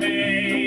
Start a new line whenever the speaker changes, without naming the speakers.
pain.